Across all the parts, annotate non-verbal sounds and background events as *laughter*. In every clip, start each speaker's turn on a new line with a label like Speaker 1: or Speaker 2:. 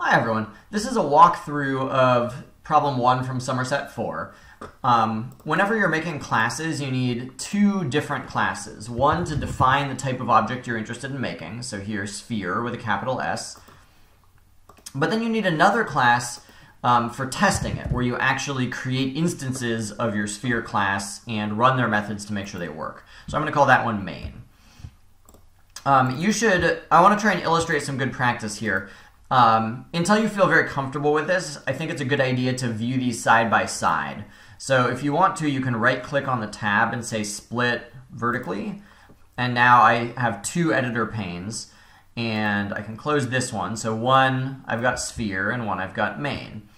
Speaker 1: Hi everyone. This is a walkthrough of problem one from summer set 4. Um, whenever you're making classes, you need two different classes. One to define the type of object you're interested in making, so here sphere with a capital S. But then you need another class um, for testing it, where you actually create instances of your sphere class and run their methods to make sure they work. So I'm going to call that one main. Um, you should, I want to try and illustrate some good practice here. Um, until you feel very comfortable with this, I think it's a good idea to view these side by side. So if you want to, you can right click on the tab and say split vertically. And now I have two editor panes and I can close this one. So one, I've got sphere and one I've got main.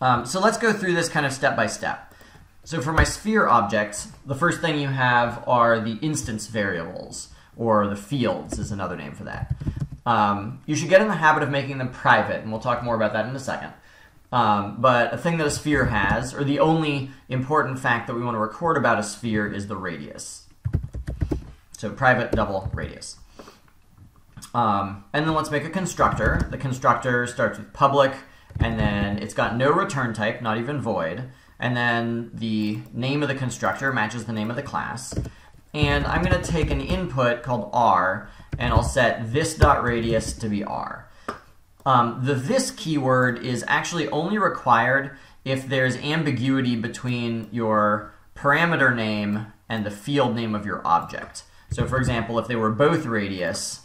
Speaker 1: Um, so let's go through this kind of step by step. So for my sphere objects, the first thing you have are the instance variables, or the fields is another name for that. Um, you should get in the habit of making them private, and we'll talk more about that in a second. Um, but a thing that a sphere has, or the only important fact that we want to record about a sphere is the radius. So private double radius. Um, and then let's make a constructor. The constructor starts with public, and then it's got no return type, not even void. And then the name of the constructor matches the name of the class. And I'm going to take an input called r, and I'll set this dot radius to be r. Um, the this keyword is actually only required if there's ambiguity between your parameter name and the field name of your object. So for example, if they were both radius,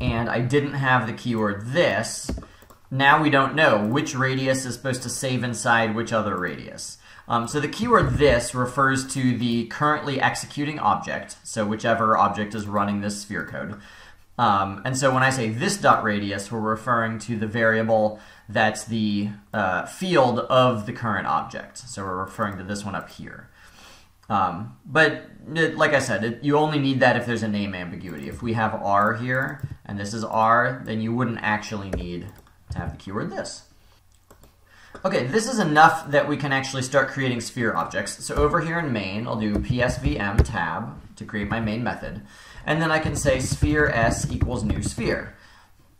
Speaker 1: and I didn't have the keyword this, now we don't know which radius is supposed to save inside which other radius. Um, so the keyword this refers to the currently executing object, so whichever object is running this sphere code. Um, and so when I say this dot radius, we're referring to the variable that's the uh, field of the current object. So we're referring to this one up here. Um, but it, like I said, it, you only need that if there's a name ambiguity. If we have r here, and this is r, then you wouldn't actually need to have the keyword this. Okay, this is enough that we can actually start creating sphere objects. So over here in main, I'll do psvm tab to create my main method. And then I can say sphere s equals new sphere.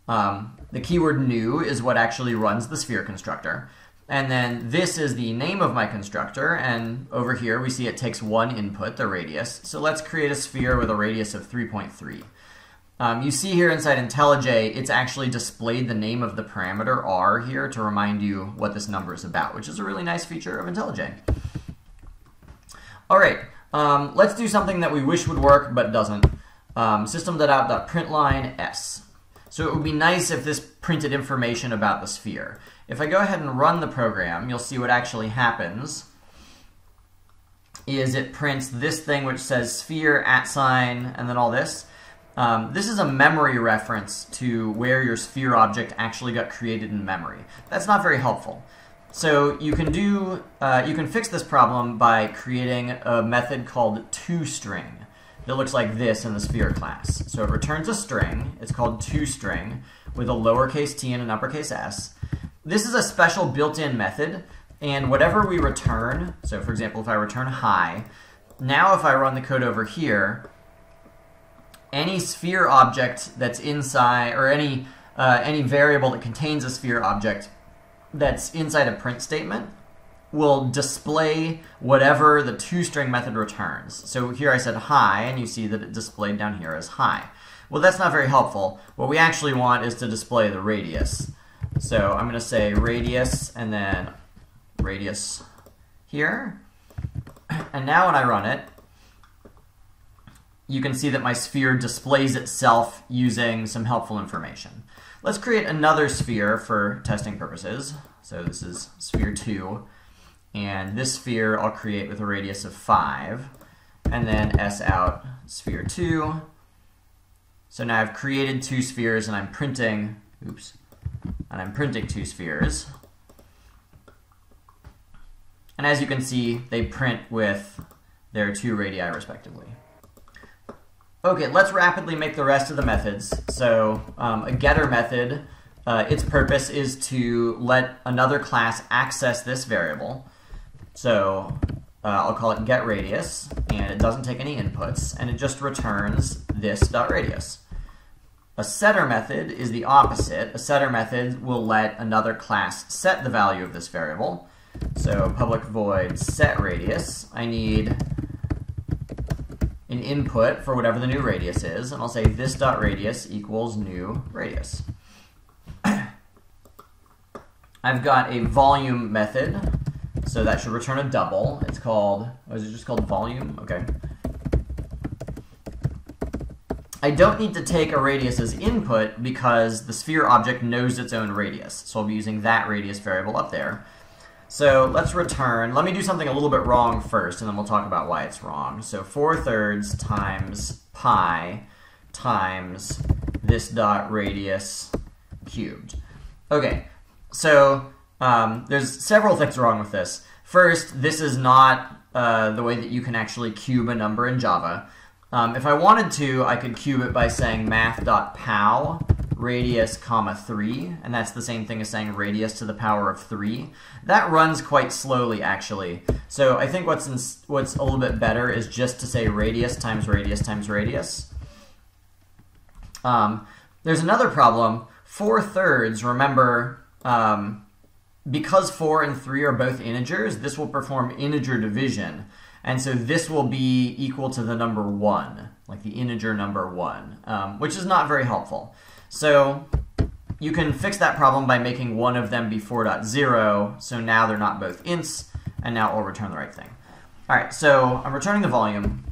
Speaker 1: Um, the keyword new is what actually runs the sphere constructor. And then this is the name of my constructor, and over here we see it takes one input, the radius. So let's create a sphere with a radius of 3.3. Um, you see here inside IntelliJ, it's actually displayed the name of the parameter r here to remind you what this number is about, which is a really nice feature of IntelliJ. All right, um, let's do something that we wish would work but doesn't. Um, system.out.println s. So it would be nice if this printed information about the sphere. If I go ahead and run the program, you'll see what actually happens is it prints this thing which says sphere, at sign, and then all this. Um, this is a memory reference to where your sphere object actually got created in memory. That's not very helpful. So you can do, uh, you can fix this problem by creating a method called toString that looks like this in the sphere class. So it returns a string, it's called toString, with a lowercase t and an uppercase s. This is a special built-in method, and whatever we return, so for example, if I return hi, now if I run the code over here, any sphere object that's inside, or any, uh, any variable that contains a sphere object that's inside a print statement will display whatever the toString method returns. So here I said hi, and you see that it displayed down here as hi. Well, that's not very helpful. What we actually want is to display the radius. So I'm going to say radius and then radius here. *clears throat* And now when I run it, you can see that my sphere displays itself using some helpful information. Let's create another sphere for testing purposes. So this is sphere 2. And this sphere I'll create with a radius of 5. And then S out sphere 2. So now I've created two spheres and I'm printing, oops, and I'm printing two spheres. And as you can see, they print with their two radii respectively. Okay, let's rapidly make the rest of the methods. So um, a getter method, uh, its purpose is to let another class access this variable. So uh, I'll call it getRadius, and it doesn't take any inputs, and it just returns this radius. A setter method is the opposite. A setter method will let another class set the value of this variable. So public void set radius. I need an input for whatever the new radius is, and I'll say this dot radius equals new radius. *clears throat* I've got a volume method, so that should return a double. It's called, or is it just called volume? Okay. I don't need to take a radius as input because the sphere object knows its own radius. So I'll be using that radius variable up there. So let's return, let me do something a little bit wrong first, and then we'll talk about why it's wrong. So 4 thirds times pi times this dot radius cubed. Okay, so um, there's several things wrong with this. First, this is not uh, the way that you can actually cube a number in Java. Um, if I wanted to, I could cube it by saying math.pow radius comma 3, and that's the same thing as saying radius to the power of 3. That runs quite slowly, actually. So I think what's, in, what's a little bit better is just to say radius times radius times radius. Um, there's another problem. 4 thirds, remember, um, because 4 and 3 are both integers, this will perform integer division. And so this will be equal to the number 1, like the integer number 1, um, which is not very helpful. So you can fix that problem by making one of them be 4.0, so now they're not both ints, and now it will return the right thing. All right, so I'm returning the volume.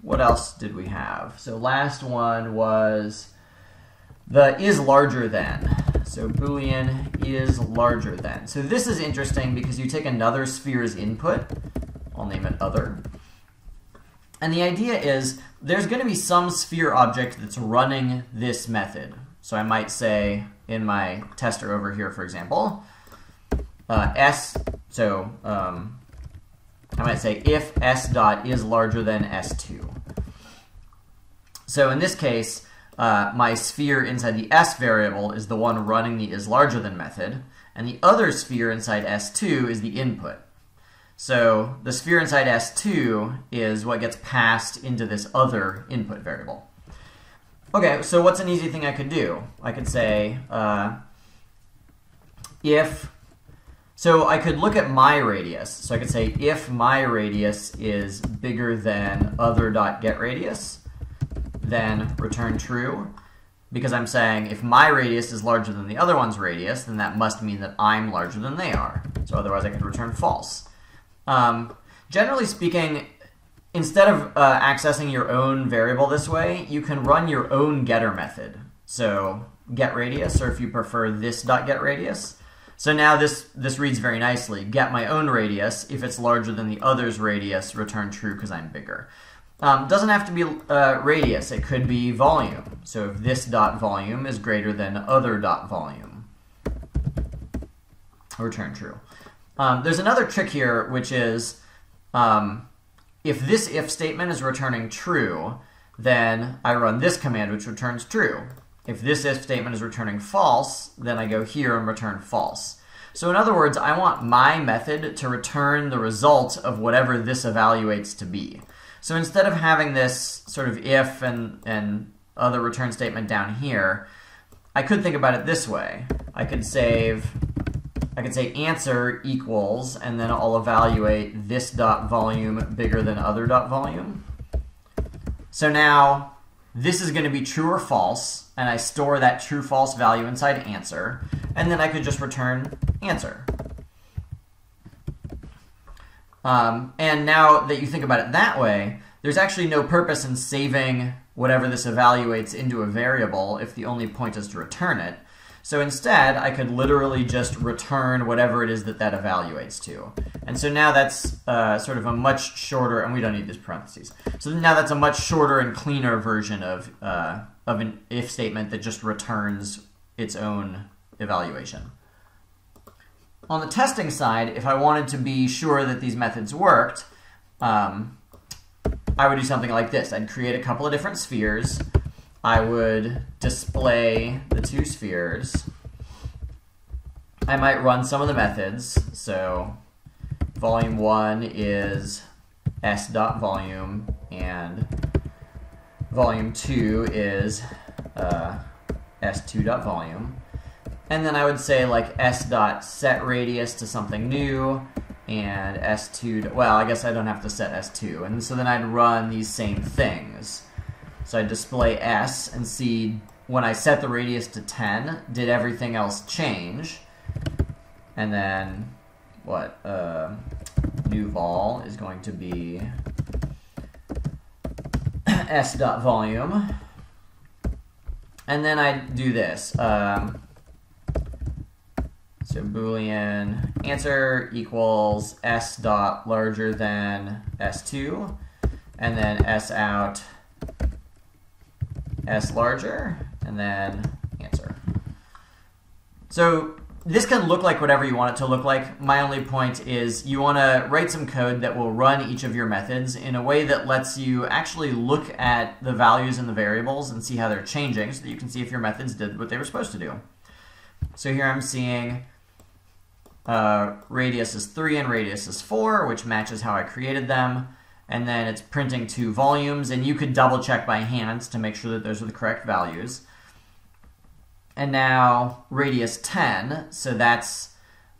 Speaker 1: What else did we have? So last one was the is larger than. So boolean is larger than. So this is interesting because you take another sphere's input, I'll name it other. And the idea is there's going to be some sphere object that's running this method. So I might say in my tester over here, for example, uh, s, so um, I might say if s dot is larger than s2. So in this case, uh, my sphere inside the s variable is the one running the is larger than method, and the other sphere inside s2 is the input. So the sphere inside S2 is what gets passed into this other input variable. Okay, so what's an easy thing I could do? I could say uh, if, so I could look at my radius. So I could say if my radius is bigger than other dot get radius, then return true. Because I'm saying if my radius is larger than the other one's radius, then that must mean that I'm larger than they are. So otherwise I could return false. Um, generally speaking, instead of uh, accessing your own variable this way, you can run your own getter method. So get radius, or if you prefer this dot get radius. So now this, this reads very nicely. Get my own radius. If it's larger than the other's radius, return true because I'm bigger. Um, doesn't have to be uh, radius. It could be volume. So if this dot volume is greater than other dot volume, return true. Um, there's another trick here, which is um, if this if statement is returning true, then I run this command, which returns true. If this if statement is returning false, then I go here and return false. So in other words, I want my method to return the result of whatever this evaluates to be. So instead of having this sort of if and, and other return statement down here, I could think about it this way. I could save I can say answer equals, and then I'll evaluate this dot volume bigger than other dot volume. So now this is going to be true or false, and I store that true false value inside answer, and then I could just return answer. Um, and now that you think about it that way, there's actually no purpose in saving whatever this evaluates into a variable if the only point is to return it. So instead, I could literally just return whatever it is that that evaluates to. And so now that's uh, sort of a much shorter, and we don't need these parentheses. So now that's a much shorter and cleaner version of, uh, of an if statement that just returns its own evaluation. On the testing side, if I wanted to be sure that these methods worked, um, I would do something like this. I'd create a couple of different spheres, I would display the two spheres. I might run some of the methods. So volume one is s dot volume, and volume two is uh, s2.volume. And then I would say like s dot set radius to something new, and s2, well, I guess I don't have to set s2. And so then I'd run these same things. So I'd display s and see when I set the radius to 10, did everything else change? And then what? Uh, new vol is going to be *clears throat* s dot volume. And then I do this. Um, so boolean answer equals s dot larger than s2, and then s out s larger, and then answer. So this can look like whatever you want it to look like. My only point is you want to write some code that will run each of your methods in a way that lets you actually look at the values and the variables and see how they're changing so that you can see if your methods did what they were supposed to do. So here I'm seeing uh, radius is 3 and radius is 4, which matches how I created them. And then it's printing two volumes, and you could double check by hand to make sure that those are the correct values. And now radius 10, so that's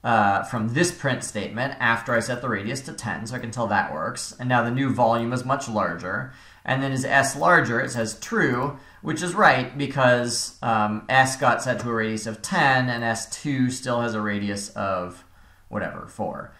Speaker 1: uh, from this print statement after I set the radius to 10, so I can tell that works. And now the new volume is much larger. And then is s larger, it says true, which is right because um, s got set to a radius of 10 and s2 still has a radius of whatever, 4.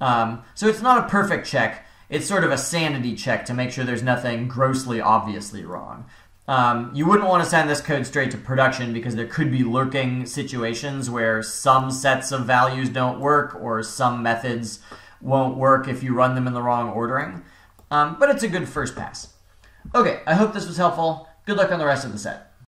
Speaker 1: Um, so it's not a perfect check. It's sort of a sanity check to make sure there's nothing grossly obviously wrong. Um, you wouldn't want to send this code straight to production because there could be lurking situations where some sets of values don't work or some methods won't work if you run them in the wrong ordering. Um, but it's a good first pass. Okay, I hope this was helpful. Good luck on the rest of the set.